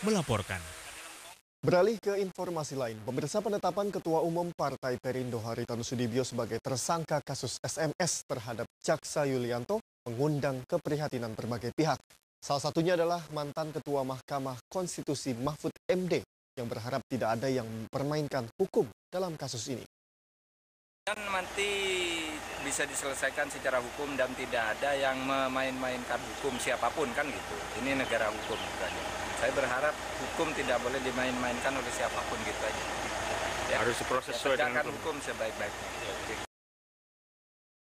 melaporkan. Beralih ke informasi lain, pemirsa penetapan Ketua Umum Partai Perindo Haritanu Sudibyo sebagai tersangka kasus SMS terhadap Jaksa Yulianto mengundang keprihatinan berbagai pihak. Salah satunya adalah mantan Ketua Mahkamah Konstitusi Mahfud MD yang berharap tidak ada yang mempermainkan hukum dalam kasus ini. Kan nanti bisa diselesaikan secara hukum dan tidak ada yang memain-mainkan hukum siapa pun kan gitu. Ini negara hukum bukannya. Saya berharap hukum tidak boleh dimain-mainkan oleh siapa pun gitu aja. Ya. Harus diproses sesuai ya, dengan hukum, hukum sebaik-baiknya.